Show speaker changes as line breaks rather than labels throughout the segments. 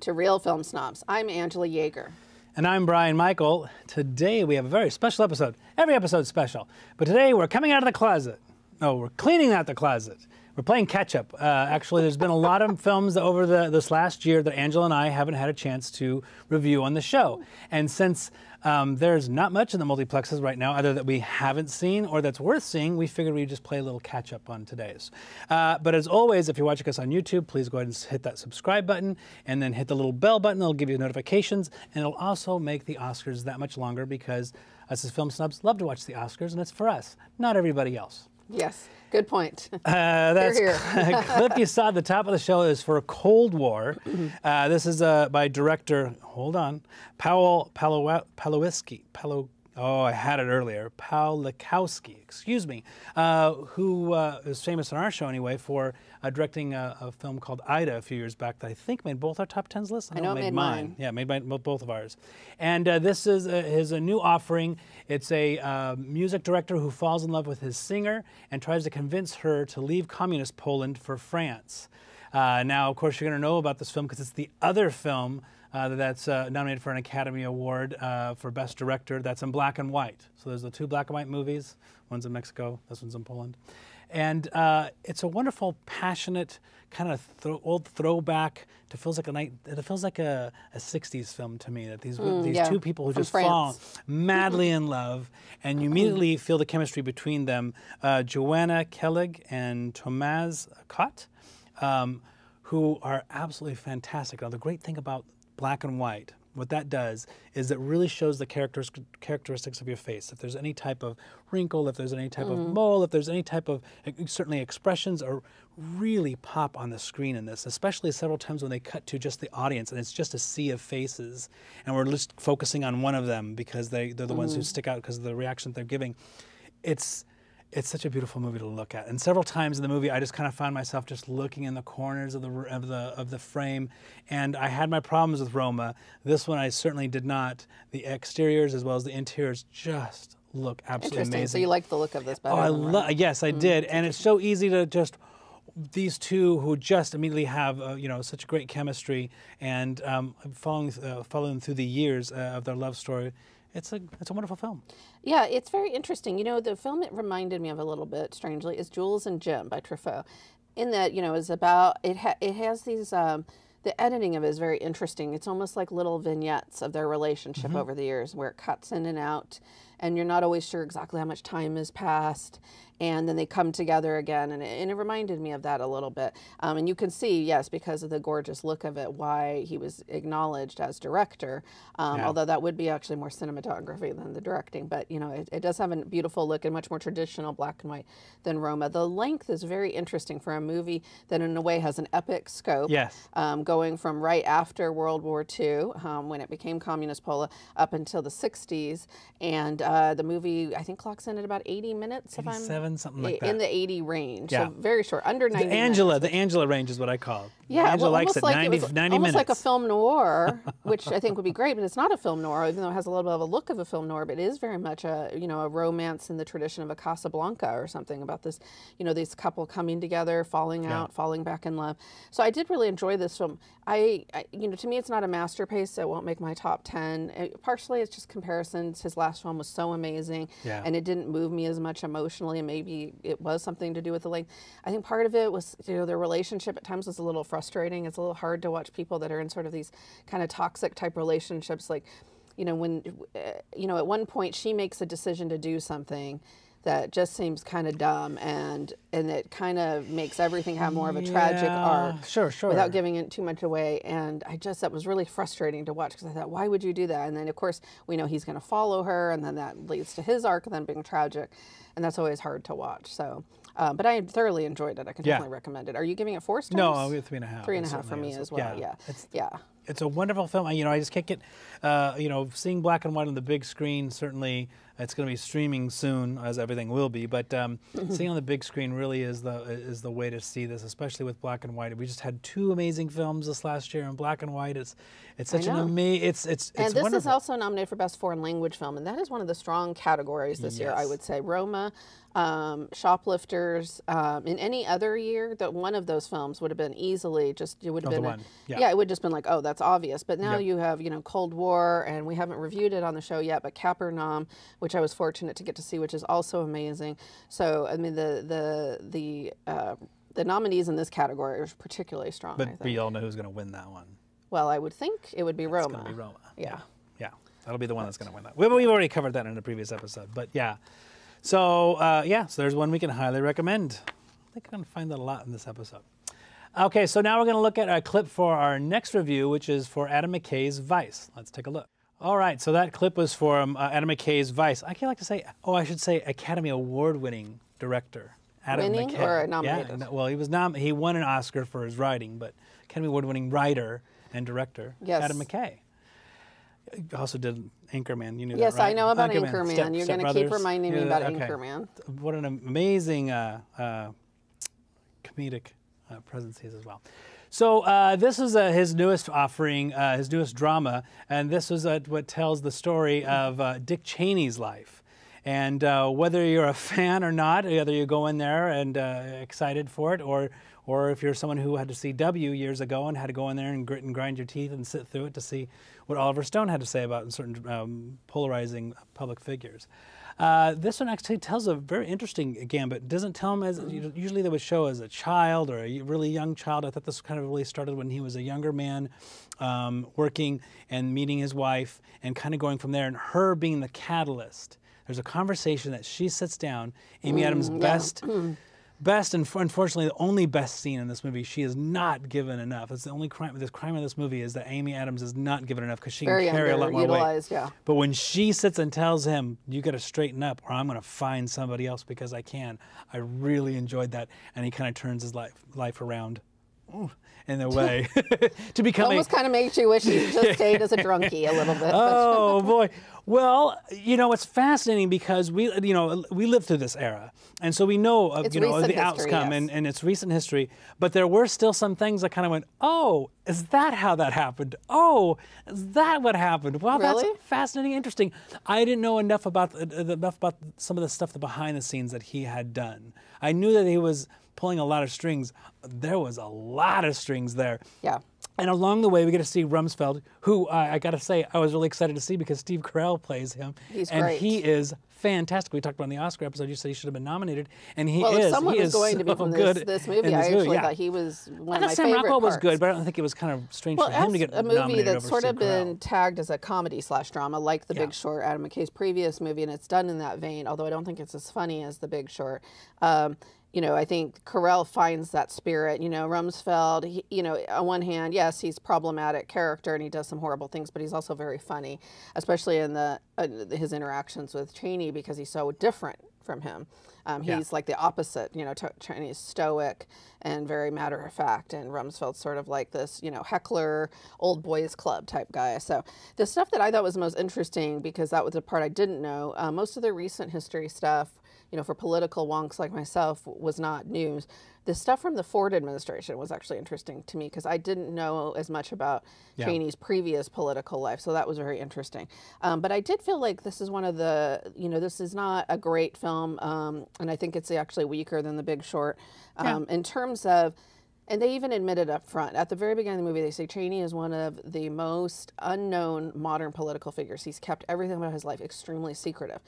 To Real Film Snobs. I'm Angela Yeager.
And I'm Brian Michael. Today we have a very special episode. Every episode's special. But today we're coming out of the closet. No, we're cleaning out the closet. We're playing catch up. Uh, actually, there's been a lot of films over the, this last year that Angela and I haven't had a chance to review on the show. And since um, there's not much in the multiplexes right now, either that we haven't seen or that's worth seeing, we figured we'd just play a little catch up on today's. Uh, but as always, if you're watching us on YouTube, please go ahead and hit that subscribe button and then hit the little bell button. It'll give you notifications and it'll also make the Oscars that much longer because us as film snubs love to watch the Oscars and it's for us, not everybody else.
Yes, good point.
Uh, that's
Here,
a clip you saw at the top of the show is for a Cold War. Uh, this is uh, by director, hold on, Powell Palo- Palowiski. Palo, oh, I had it earlier. Paul Lekowski, excuse me, uh, who uh, is famous on our show anyway for uh, directing a, a film called Ida a few years back that I think made both our top tens lists.
I know it made mine.
Yeah, made by both of ours. And uh, this is a, his a new offering. It's a uh, music director who falls in love with his singer and tries to convince her to leave communist Poland for France. Uh, now, of course, you're going to know about this film because it's the other film that's uh, nominated for an Academy Award uh, for Best Director that's in black and white. So there's the two black and white movies. One's in Mexico, this one's in Poland. And uh, it's a wonderful, passionate, kind of thro- old throwback to feels like a night. It feels like a, a '60s film to me. That these these
yeah,
two people who
from
just fall madly in love, and you immediately feel the chemistry between them. Uh, Joanna Kulig and Tomasz Kot, um, who are absolutely fantastic. Now, the great thing about black and white, what that does is it really shows the characters, characteristics of your face. If there's any type of wrinkle, if there's any type of mm-hmm. mole, if there's any type of certainly expressions are really pop on the screen in this, especially several times when they cut to just the audience and it's just a sea of faces and we're just focusing on one of them because they, they're the ones who mm-hmm. stick out because of the reaction they're giving. It's it's such a beautiful movie to look at. And several times in the movie, I just kind of found myself just looking in the corners of the of the of the frame. And I had my problems with Roma. This one, I certainly did not. The exteriors as well as the interiors just look absolutely
Interesting.
amazing.
So you like the look of this better?
Oh, I
love.
yes, I did, and it's so easy to just these two who just immediately have uh, you know such great chemistry and um, following uh, following through the years uh, of their love story. It's a it's a wonderful film.
Yeah, it's very interesting. You know, the film it reminded me of a little bit, strangely, is Jules and Jim by Truffaut. In that, you know, is about it. Ha- it has these. Um, the editing of it is very interesting. It's almost like little vignettes of their relationship over the years, where it cuts in and out, and you're not always sure exactly how much time has passed. And then they come together again, and it, and it reminded me of that a little bit. Um, and you can see, yes, because of the gorgeous look of it, why he was acknowledged as director. Um,
Yeah.
Although that would be actually more cinematography than the directing, but you know, it, it does have a beautiful look and much more traditional black and white than Roma. The length is very interesting for a movie that, in a way, has an epic scope.
Yes.
Um, going from right after World War II, um, when it became communist Poland, up until the 60s, and uh, the movie I think clocks in at about 80 minutes. If I'm
87, something like that.
in the 80 range,
Yeah.
so very short, under 90.
The
minutes.
Angela, the Angela range is what I call it.
Yeah,
Angela
well,
likes
almost
it
like
90,
it was
90
almost
minutes.
like a film noir, which I think would be great, but it's not a film noir, even though it has a little bit of a look of a film noir. But it is very much a you know a romance in the tradition of a Casablanca or something about this, you know, these couple coming together, falling out, falling back in love. So I did really enjoy this film. I, I you know, to me, it's not a masterpiece. So it won't make my top ten. It- partially, it's just comparisons. His last film was so amazing,
Yeah.
and it didn't move me as much emotionally. And maybe it was something to do with the length. I think part of it was you know their relationship at times was a little frustrating. It's a little hard to watch people that are in sort of these kind of toxic type relationships. Like, you know, when uh, you know at one point she makes a decision to do something that just seems kind of dumb and and it kind of makes everything have more of a tragic
Yeah,
arc
sure, sure.
without giving it too much away. And i just that was really frustrating to watch because i thought why would you do that? And then of course we know he's going to follow her and then that leads to his arc and then being tragic and that's always hard to watch. So uh, but i thoroughly enjoyed it. I can
Yeah.
definitely recommend it. Are you giving it four stars?
No, I'll give it three and a half.
three and a half for me as well. yeah.
It's,
yeah.
it's a wonderful film. I- You know, I just can't get, uh, you know, seeing black and white on the big screen. Certainly, it's going to be streaming soon, as everything will be. But um, seeing on the big screen really is the is the way to see this, especially with black and white. We just had two amazing films this last year in black and white. It's it's such an amazing. It's it's it's
and this
wonderful.
is also nominated for Best Foreign Language Film, and that is one of the strong categories this year. I would say Roma, um, Shoplifters. Um, in any other year, that one of those films would have been easily just it would have
Oh,
been a-
one. Yeah.
yeah. it would just been like oh that's obvious. But now
Yep.
you have you know Cold War, and we haven't reviewed it on the show yet, but Capernaum, which I was fortunate to get to see, which is also amazing. So I mean the the the uh, the nominees in this category are particularly strong. I
but we all know who's going to win that one.
well, I would think it would be
It's
Roma.
It's going to be Roma.
Yeah.
Yeah, that'll be the one that's going to win that. We, we've already covered that in a previous episode, but yeah. So uh, yeah, so there's one we can highly recommend. I think I'm going to find that a lot in this episode. Okay, so now we're going to look at a clip for our next review, which is for Adam McKay's Vice. Let's take a look. All right, so that clip was for um, uh, Adam McKay's Vice. I can't like to say, oh, I should say Academy Award-winning director. Adam
Winning
McKay.
or nominated?
no- well, he was nom- he won an Oscar for his writing, but Academy Award-winning writer and director
Yes.
Adam McKay. Also did Anchorman. You knew
Yes,
that, right?
I know about
Anchorman.
Anchorman.
Step-
You're going to keep reminding me about
okay.
Anchorman.
What an amazing uh, uh, comedic uh, is as well. So uh, this is uh, his newest offering, uh, his newest drama, and this is uh, what tells the story of uh, Dick Cheney's life. And whether you're a fan or not, whether you go in there and excited for it, or or if you're someone who had to see W years ago and had to go in there and grit and grind your teeth and sit through it to see what Oliver Stone had to say about certain um, polarizing public figures. Uh, this one actually tells a very interesting gambit. Doesn't tell him as usually they would show as a child or a really young child. I thought this kind of really started when he was a younger man, um, working and meeting his wife, and kind of going from there. And her being the catalyst. There's a conversation that she sits down. Amy Adams' best best and unfortunately the only best scene in this movie she is not given enough. It's the only crime this crime of this movie is that amy adams is not given enough because she
Very
can carry a lot more weight.
yeah.
but when she sits and tells him you got to straighten up or i'm going to find somebody else because i can i really enjoyed that and he kind of turns his life life around in a way to become a,
Almost kind of makes you wish you just stayed as a drunkie a little bit.
oh boy. Well, you know, it's fascinating because we, you know, we lived through this era, and so we know, of, you know, the
history,
outcome
yes.
and, and it's recent history. But there were still some things that kind of went, oh, is that how that happened? Oh, is that what happened? Wow,
Really?
that's fascinating, interesting. I didn't know enough about uh, enough about some of the stuff, the behind the scenes that he had done. I knew that he was pulling a lot of strings. There was a lot of strings there.
yeah.
And along the way, we get to see Rumsfeld, who uh, I got to say I was really excited to see because Steve Carell plays him,
He's
and
great.
he is fantastic. We talked about in the Oscar episode. You said he should have been nominated, and he
Well,
is.
if someone
he
was going to be from
good
this, this movie, I
this
actually
yeah.
thought he was one
I
of my
Sam
favorite
Rockwell was
parts.
good, but I don't think it was kind of strange
Well,
for him to get
a movie that's sort
Steve
of been
Carell.
tagged as a comedy slash drama, like The
Yeah.
Big Short, Adam McKay's previous movie, and it's done in that vein. Although I don't think it's as funny as The Big Short. Um, you know, I think Carell finds that spirit. You know, Rumsfeld. He, you know, on one hand, yes, he's problematic character and he does some horrible things, but he's also very funny, especially in the uh, his interactions with Cheney because he's so different from him. Um,
Yeah.
he's like the opposite, you know, Ch- Cheney's stoic and very matter of fact, and Rumsfeld's sort of like this, you know, heckler, old boys club type guy. So the stuff that I thought was most interesting because that was the part I didn't know. Uh, most of the recent history stuff, you know, for political wonks like myself, was not news. The stuff from the Ford administration was actually interesting to me because I didn't know as much about
Yeah.
Cheney's previous political life, so that was very interesting. Um, but I did feel like this is one of the, you know, this is not a great film, um, and I think it's actually weaker than The Big Short um, in terms of. And they even admitted up front at the very beginning of the movie, they say Cheney is one of the most unknown modern political figures. He's kept everything about his life extremely secretive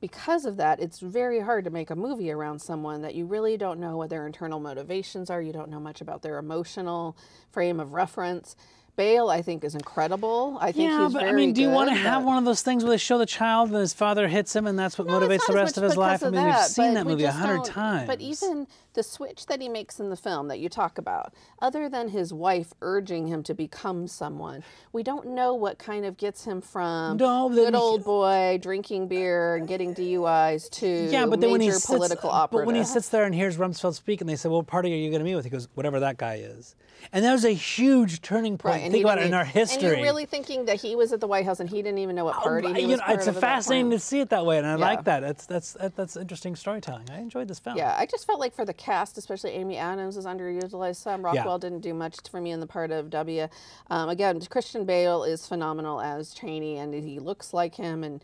because of that, it's very hard to make a movie around someone that you really don't know what their internal motivations are. You don't know much about their emotional frame of reference. Bale, I think, is incredible. I think
Yeah,
he's
but
very
I mean, do you want to have
but-
one of those things where they show the child and his father hits him, and that's what
No,
motivates the rest of his life?
because
I mean,
of
we've seen that
we
movie a hundred times.
But even the switch that he makes in the film that you talk about, other than his wife urging him to become someone, we don't know what kind of gets him from
No,
good old boy drinking beer and getting DUIs to
yeah, but then when he sits,
political
but when he sits there and hears Rumsfeld speak, and they say, "What party are you going to meet with?" He goes, "Whatever that guy is." And that was a huge turning point
and
think about it in our
And you're really thinking that he was at the White House and he didn't even know what party
Oh,
he
you
was
know, it's fascinating to see it that way, and I
Yeah.
like that. That's that's that's interesting storytelling. I enjoyed this film.
Yeah, I just felt like for the cast, especially Amy Adams is underutilized some. Rockwell didn't do much for me in the part of W. Um, again, Christian Bale is phenomenal as Cheney, and he looks like him. And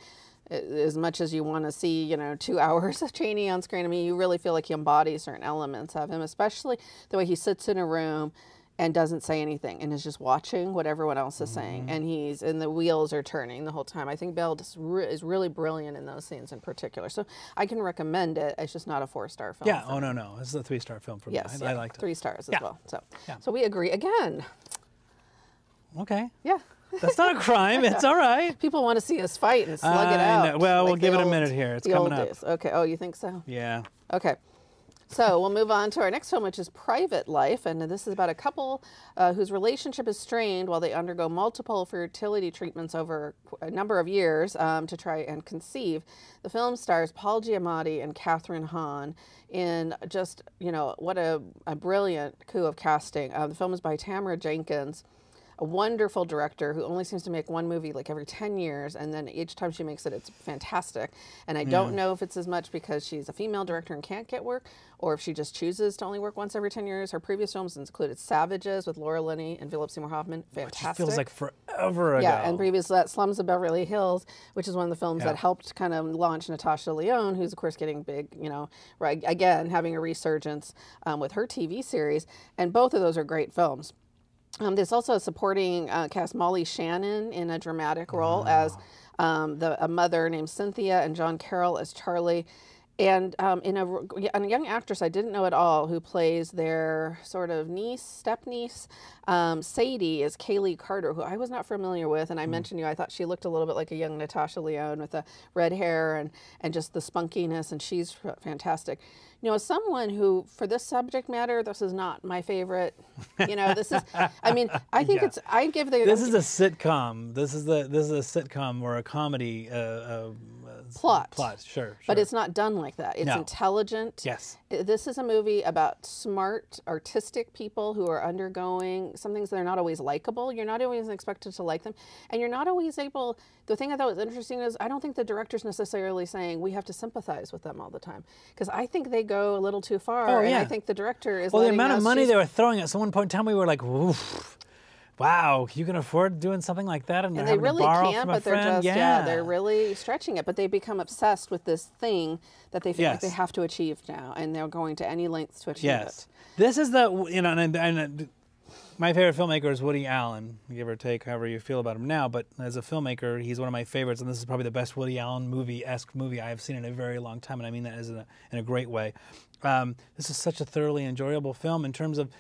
as much as you want to see, you know, two hours of Cheney on screen, I mean, you really feel like he embodies certain elements of him, especially the way he sits in a room and doesn't say anything and is just watching what everyone else is saying
Mm-hmm.
and he's and the wheels are turning the whole time i think Bale re- is really brilliant in those scenes in particular so i can recommend it it's just not a four star film
Yeah. Oh
me.
no, no, is a three-star film for me.
yes
I, I
yeah,
liked it.
three stars as
Yeah.
well so
Yeah.
so we agree again
Okay,
yeah
that's not a crime. It's all right.
people want to see us fight and slug it out
know. Well,
like
we'll give it a minute here. It's
old
coming up.
days. okay oh you think so
Yeah.
Okay. So we'll move on to our next film, which is Private Life. And this is about a couple uh, whose relationship is strained while they undergo multiple fertility treatments over a number of years um, to try and conceive. The film stars Paul Giamatti and Kathryn Hahn in just, you know, what a, a brilliant coup of casting. Uh, the film is by Tamara Jenkins a wonderful director who only seems to make one movie like every 10 years and then each time she makes it it's fantastic and i don't know if it's as much because she's a female director and can't get work or if she just chooses to only work once every 10 years her previous films included savages with laura linney and philip seymour hoffman
Which
fantastic
feels like forever ago.
yeah, and previous that, Slums of Beverly Hills, which is one of the films
Yeah.
that helped kind of launch Natasha Lyonne, who's of course getting big, you know, right again having a resurgence um, with her TV series, and both of those are great films. Um, there's also supporting uh, cast Molly Shannon in a dramatic role as um, the a mother named Cynthia and John Carroll as Charlie. And um, in a, a young actress I didn't know at all who plays their sort of niece, step niece, um, Sadie is Kayli Carter, who I was not familiar with. And I mentioned you, I thought she looked a little bit like a young Natasha Lyonne with the red hair and, and just the spunkiness, and she's fantastic. You know, as someone who, for this subject matter, this is not my favorite. You know, this is, I mean, I think
Yeah.
it's, I give the
This is a sitcom. This is the this is a sitcom or a comedy uh, uh,
plot.
plot. Sure,
But it's not done like that. It's
No.
intelligent.
yes.
This is a movie about smart, artistic people who are undergoing some things that are not always likable. You're not always expected to like them. And you're not always able. The thing I thought was interesting is I don't think the director's necessarily saying we have to sympathize with them all the time. Because I think they go a little too far.
Oh,
And I think the director is
Well, the amount of money
just-
they were throwing at some one point in time, we were like, Oof, wow, you can afford doing something like that, and,
And
having
really
to borrow
can't,
from a
but they're
friend.
just yeah. they're really stretching it. But they become obsessed with this thing that they feel like they have to achieve now, and they're going to any lengths to achieve
Yes.
it.
This is the you know, and, and, my favorite filmmaker is Woody Allen, give or take, however you feel about him now. But as a filmmaker, he's one of my favorites, and this is probably the best Woody Allen movie esque movie I have seen in a very long time, and I mean that as in a, in a great way. Um, this is such a thoroughly enjoyable film in terms of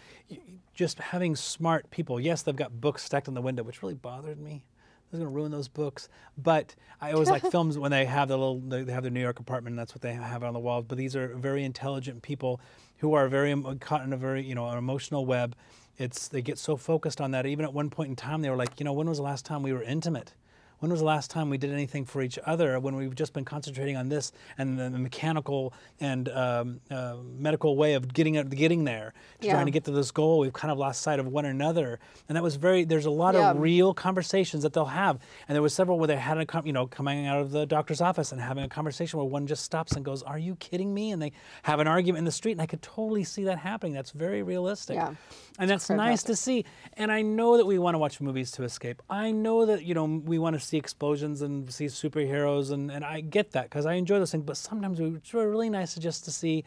just having smart people. Yes, they've got books stacked in the window, which really bothered me. I was going to ruin those books, but I always like films when they have the little they have their New York apartment. And that's what they have on the walls. But these are very intelligent people who are very caught in a very you know an emotional web. It's they get so focused on that. Even at one point in time, they were like, you know, when was the last time we were intimate? When was the last time we did anything for each other? When we've just been concentrating on this and the, mechanical and um, uh, medical way of getting getting there, to
Yeah.
trying to get to this goal, we've kind of lost sight of one another. And that was very. There's a lot
Yeah.
of real conversations that they'll have, and there was several where they had a, you know, coming out of the doctor's office and having a conversation where one just stops and goes, "Are you kidding me?" And they have an argument in the street, and I could totally see that happening. That's very realistic.
Yeah.
And that's nice to see. And I know that we want to watch movies to escape. I know that, you know, we want to see explosions and see superheroes, and, and I get that because I enjoy those things. But sometimes it's really nice to just to see,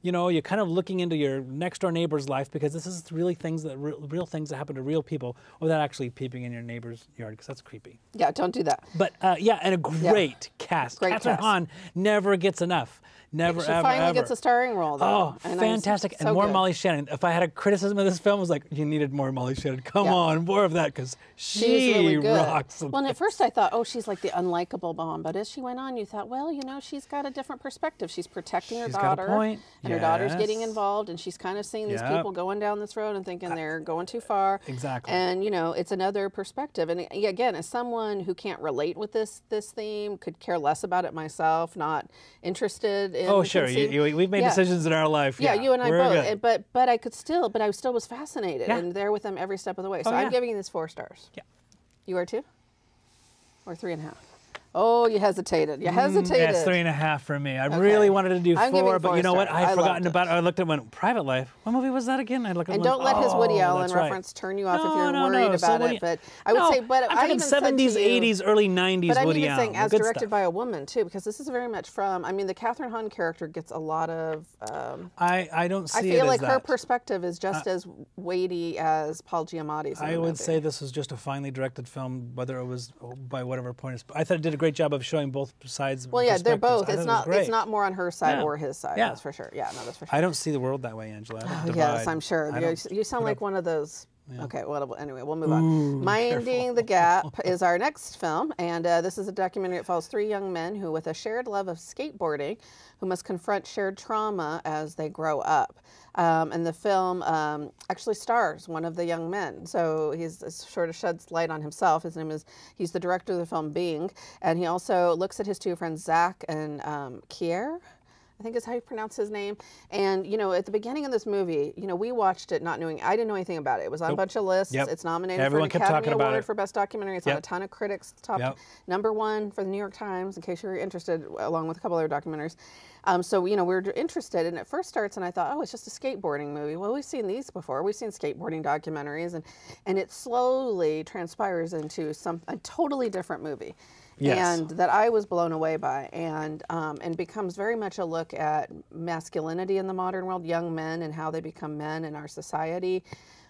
you know, you're kind of looking into your next door neighbor's life because this is really things that real, real things that happen to real people without actually peeping in your neighbor's yard because that's creepy.
Yeah, don't do that.
But uh, yeah, and a great cast.
Great
Kathryn
cast.
Hahn never gets enough. Never,
She
ever,
finally
ever.
gets a starring role, though.
Oh,
and
fantastic!
so
and more
good.
Molly Shannon. If I had a criticism of this film, it was like you needed more Molly Shannon. Come
Yeah.
on, more of that because she
She's really
rocks.
Well, and at first I thought, oh, she's like the unlikable bomb. But as she went on, you thought, well, you know, she's got a different perspective. She's protecting her
She's got a
daughter,
point.
and her daughter's getting involved, and she's kind of seeing these
Yep.
people going down this road and thinking they're going too far.
Exactly.
And you know, it's another perspective. And again, as someone who can't relate with this this theme, could care less about it myself, not interested in
Oh, sure. You, you, we've made
Yeah.
decisions in our life.
Yeah, you and I
we're
both.
good.
But but I could still, but I still was fascinated
Yeah.
and there with them every step of the way. Oh, so
Oh,
I'm
yeah.
giving this four stars.
Yeah.
You are too? Or three and a half? Oh, you hesitated. You hesitated.
Yeah, it's three and a half for me. I really wanted to do four, but you know what? I
I
had forgotten
loved
about. I looked at one Private Life. What movie was that again? I looked at
And
one-
don't let his Woody
Oh,
Allen
that's right.
reference turn you off if you're
no,
worried
no. So
about
Woody-
it. But I would
no,
say, but
I'm
I even said to
70s,
you-
80s, early 90s
But I'm
Woody
even
Allen.
saying as directed
stuff.
by a woman too, because this is very much from. I mean, the Kathryn Hahn character gets a lot of. Um,
I, I don't see
I
it
feel like her.
Uh,
perspective is just as weighty as Paul Giamatti's.
I would say this was just a finely directed film, whether it was by whatever point. I thought it did a great job of showing both sides.
Well, yeah, they're both. It's not.
great.
It's not more on her side
Yeah.
or his side.
Yeah.
That's for sure. Yeah, no, that's for sure.
I don't see the world that way, Angela.
Oh, yes, I'm sure. You, sound like one of those. Okay, well, anyway, we'll move on. Minding the Gap is our next film, and uh, this is a documentary that follows three young men who, with a shared love of skateboarding, who must confront shared trauma as they grow up. Um, and the film um, actually stars one of the young men, so he's sort of sheds light on himself. His name is he's the director of the film Bing, and he also looks at his two friends Zach and um, Keire. I think is how you pronounce his name. And you know, at the beginning of this movie, you know, we watched it not knowing. I didn't know anything about it. It was on a bunch of lists.
Yep.
It's nominated
Everyone
for an Academy Award for Best Documentary. It's on a ton of critics' top
Yep.
number one for the New York Times. In case you're interested, along with a couple other documentaries. Um, so you know, we are interested, and it first starts, and I thought, oh, it's just a skateboarding movie. Well, we've seen these before. We've seen skateboarding documentaries, and and it slowly transpires into some a totally different movie.
Yes.
And that I was blown away by, and um, and becomes very much a look at masculinity in the modern world, young men and how they become men in our society,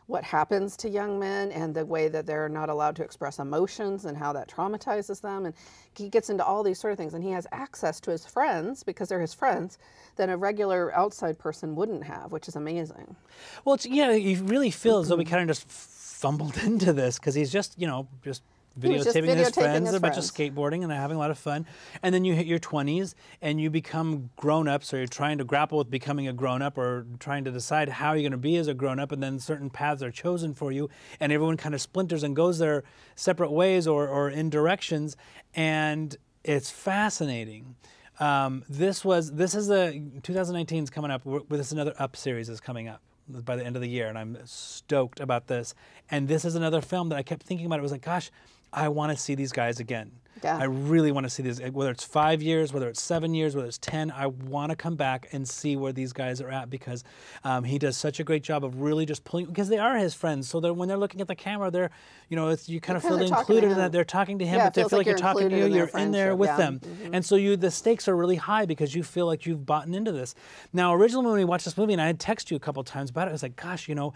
what happens to young men, and the way that they're not allowed to express emotions, and how that traumatizes them. And he gets into all these sort of things, and he has access to his friends because they're his friends that a regular outside person wouldn't have, which is amazing.
Well, it's, yeah, you really feel as though we kind of just fumbled into this because he's just, you know, just videotaping his friends,
his
a bunch of skateboarding, and they're having a lot of fun. And then you hit your 20s and you become grown ups, or you're trying to grapple with becoming a grown up, or trying to decide how you're going to be as a grown up. And then certain paths are chosen for you, and everyone kind of splinters and goes their separate ways or, or in directions. And it's fascinating. Um, this was this is a 2019 is coming up. We're- This is another Up series is coming up by the end of the year, and I'm stoked about this. And this is another film that I kept thinking about. It was like, gosh, I want to see these guys again.
Yeah.
I really want to see these, whether it's five years, whether it's seven years, whether it's 10, I want to come back and see where these guys are at because um, he does such a great job of really just pulling, because they are his friends. So that when they're looking at the camera, they're, you know, it's, you kind of feel included in that. They're talking to him,
Yeah,
but they feel
like
like you're talking to you, you're in there with
yeah.
them. And so you, the stakes are really high because you feel like you've bought into this. Now, originally when we watched this movie, and I had texted you a couple times about it, I was like, gosh, you know,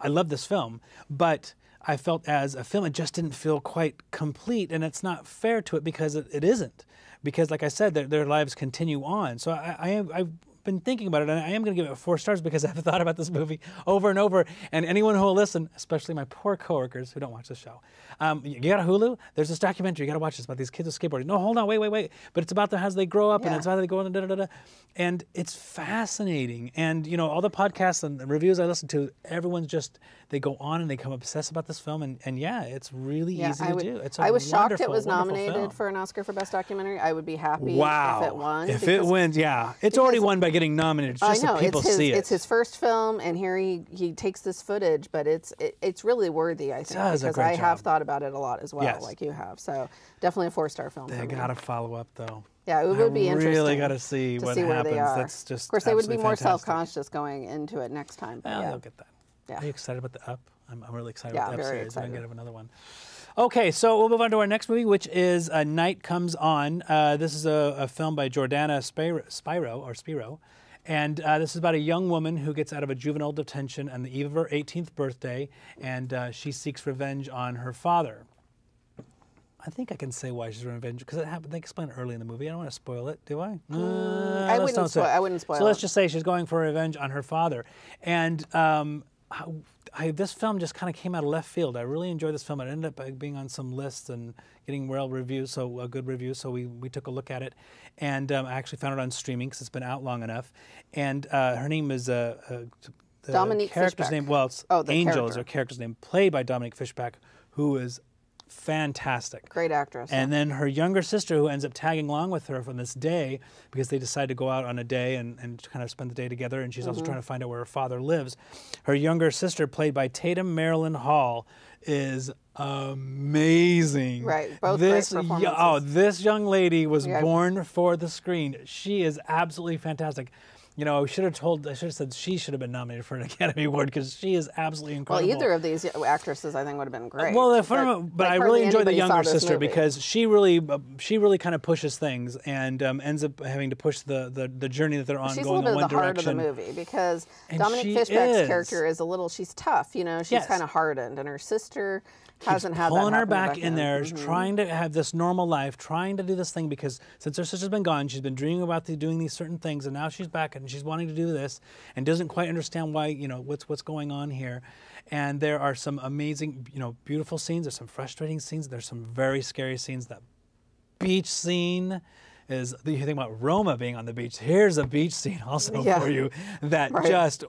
I love this film, but I felt as a film it just didn't feel quite complete, and it's not fair to it because it, it isn't. Because, like I said, their, their lives continue on. So I, I I've been thinking about it, and I am going to give it four stars because I've thought about this movie over and over. And anyone who will listen, especially my poor coworkers who don't watch the show, um, you got a Hulu? There's this documentary you got to watch. This about these kids with skateboarding. No, hold on, wait, wait, wait. But it's about them as they grow up, and
Yeah.
it's how they go on, da da da da. And it's fascinating. And you know, all the podcasts and reviews I listen to, everyone's just they go on and they come obsessed about this film. And, and yeah, it's really
Yeah,
easy
I
to
would,
do. It's a
I was shocked it was nominated
film.
for an Oscar for Best Documentary. I would be happy
Wow!
if it won.
If it wins, yeah, it's already won by getting nominated. It's just
I know
that people
it's his,
see it.
It's his first film, and here he, he takes this footage, but it's it, it's really worthy. I think
Does
because I have thought about it a lot as well,
Yes.
like you have. So definitely a four star film.
They got to follow up though.
Yeah, it would
I
be interesting.
really gotta see what
see
happens. That's just
of course, they would be more self conscious going into it next time.
Well,
yeah.
they'll get that.
Yeah.
Are you excited about the Up? I'm, I'm really excited
Yeah,
about the Up series. We're gonna
excited.
get another one. Okay, so we'll move on to our next movie, which is A Night Comes On. Uh, this is a, a film by Jordana Spiro, Spiro or Spiro. And uh, this is about a young woman who gets out of a juvenile detention on the eve of her 18th birthday, and uh, she seeks revenge on her father. I think I can say why she's revenge because it happened. They explain it early in the movie. I don't want to spoil it, do I? Uh,
I wouldn't spoil-
it.
I wouldn't spoil
So let's just say she's going for revenge on her father, and um, how- I, this film just kind of came out of left field. I really enjoyed this film. It ended up uh, being on some lists and getting well reviews, so a good review. So we, we took a look at it, and um, I actually found it on streaming because it's been out long enough. And uh, her name is uh, uh, the
Dominique
character's
Fishback.
name. Well, it's
Oh, the
Angel is
character.
her character's name, played by Dominique Fishback, who is fantastic.
Great actress.
And then her younger sister, who ends up tagging along with her from this day, because they decide to go out on a day and, and kind of spend the day together, and she's
Mm-hmm.
also trying to find out where her father lives. Her younger sister, played by Tatum Marilyn Hall, is amazing.
Right, both great
this, yo- Oh, this young lady was
Yeah.
born for the screen. She is absolutely fantastic. You know, I should have told, I should have said she should have been nominated for an Academy Award because she is absolutely incredible.
well, either of these actresses, I think, would have been great.
Well, the fun, but,
like,
I really enjoy the younger sister
movie.
because she really, uh, she really kind of pushes things and um, ends up having to push the, the, the journey that they're on,
she's a
going
little bit
in
of
one
the heart of the movie because
And Dominique
Fishback's
is.
character is a little. She's tough, you know. She's
Yes.
kind of hardened, and her sister hasn't had that
pulling her back,
back
in there,
Mhm.
trying to have this normal life, trying to do this thing because since her sister's been gone, she's been dreaming about the, doing these certain things, and now she's back and she's wanting to do this and doesn't quite understand why you know what's what's going on here. And there are some amazing, you know, beautiful scenes. There's some frustrating scenes. There's some very scary scenes. That beach scene is you think about Roma being on the beach. Here's a beach scene also
Yeah.
for you that
Right.
just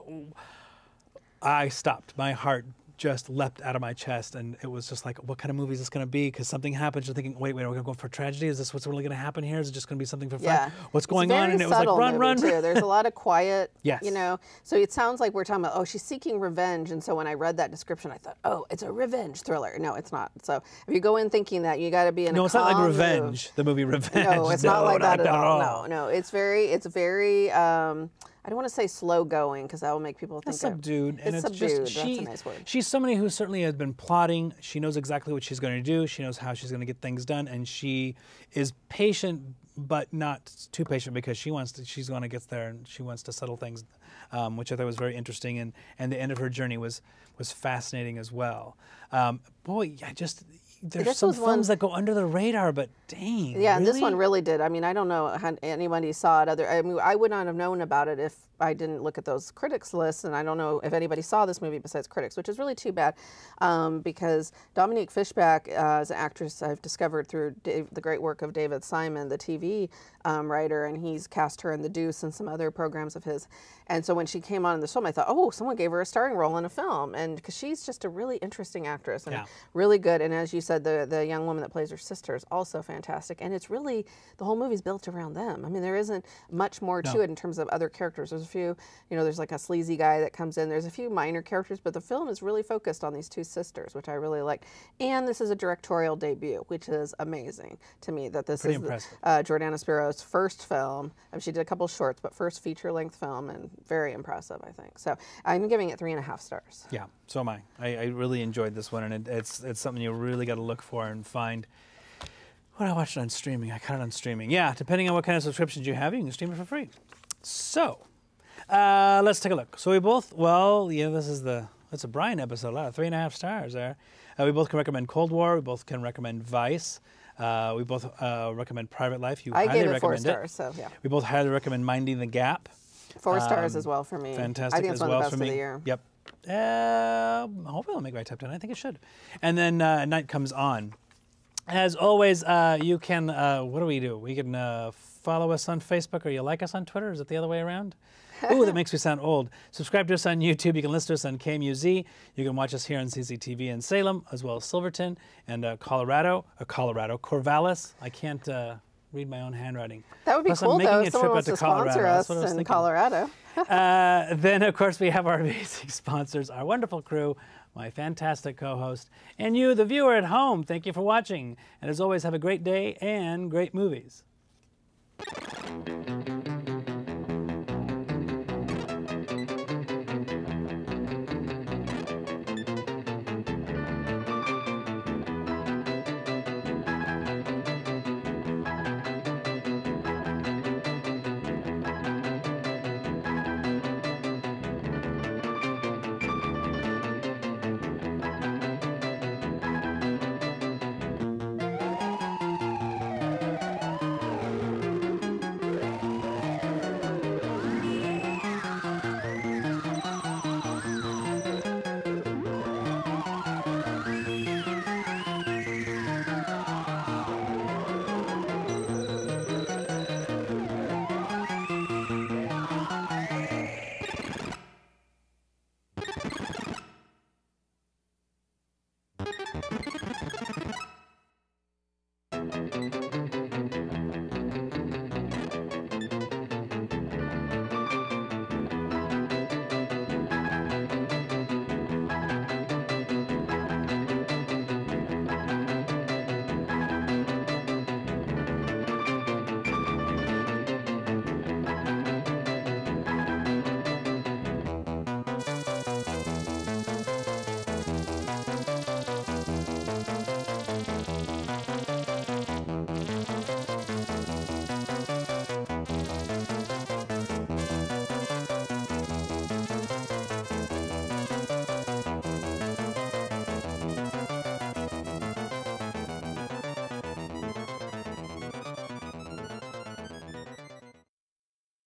I stopped. My heart just leapt out of my chest, and it was just like, what kind of movie is this going to be? Because something happens. You're thinking, wait, wait, are we going to go for tragedy? Is this what's really going to happen here? Is it just going to be something for fun?
Yeah.
What's going on? And it was like, run, run,
Too.
run.
There's a lot of quiet.
Yes.
You know, so it sounds like we're talking about, oh, she's seeking revenge. And so when I read that description, I thought, oh, it's a revenge thriller. No, it's not. So if you go in thinking that, you got to be in
No,
a
it's not like. Revenge, the movie Revenge.
No, it's not like that at all.
all.
No, no, it's very, it's very. Um, I don't want to say slow going because that will make people think
It's subdued, and
It's
it's
subdued.
just
That's
she.
a nice word.
She's somebody who certainly has been plotting. She knows exactly what she's going to do. She knows how she's going to get things done, and she is patient, but not too patient because she wants to. She's going to get there, and she wants to settle things, um, which I thought was very interesting. And and the end of her journey was was fascinating as well. Um, boy, I just there's
This
some films
one-
that go under the radar, but dang,
Yeah, and this one
really?
really did. I mean, I don't know how anybody saw it. Other, I mean, I would not have known about it if I didn't look at those critics lists, and I don't know if anybody saw this movie besides critics, which is really too bad, um, because Dominique Fishback uh, is an actress I've discovered through Dave, the great work of David Simon, the TV um, writer, and he's cast her in The Deuce and some other programs of his. And so when she came on in this film, I thought, oh, someone gave her a starring role in a film, and because she's just a really interesting actress and
Yeah.
really good. And as you said, the the young woman that plays her sister is also fantastic. And it's really the whole movie's built around them. I mean, there isn't much more to it in terms of other characters. There's few, you know, there's like a sleazy guy that comes in. There's a few minor characters, but the film is really focused on these two sisters, which I really like. And this is a directorial debut, which is amazing to me. That this
Pretty
is the- uh, Jordana Spiro's first film. I mean, she did a couple shorts, but first feature length film, and very impressive, I think. So I'm giving it three and a half stars.
Yeah, so am I. I, I really enjoyed this one, and it, it's it's something you really got to look for and find. What I watched it on streaming, I caught it on streaming. Yeah, depending on what kind of subscriptions you have, you can stream it for free. So, uh, let's take a look. So we both, well, yeah, this is the that's a Brian episode. A lot of three and a half stars there. Uh, we both can recommend Cold War. We both can recommend Vice. Uh, we both uh, recommend Private Life. You
I
highly
gave it four
recommend
stars, so yeah.
We both highly recommend Minding the Gap.
Four stars
Um,
as well for me.
Fantastic
I think
as
one
well
of the best
for me.
of the year.
Yep. Uh, hopefully, it'll make my top ten. I think it should. And then uh, night comes on. As always, uh, you can. Uh, what do we do? We can uh, follow us on Facebook, or you like us on Twitter. Is it the other way around? Ooh, that makes me sound old. Subscribe to us on YouTube. You can listen to us on KMUZ. You can watch us here on CCTV in Salem, as well as Silverton and uh, Colorado. Uh, Colorado, Corvallis. I can't uh, read my own handwriting.
That would be
Plus, I'm
cool
making
though
a
someone
out
wants
to
to sponsor us
what I was
in
thinking.
Colorado.
Uh, then, of course, we have our amazing sponsors, our wonderful crew, my fantastic co host, and you, the viewer at home. Thank you for watching. And as always, have a great day and great movies.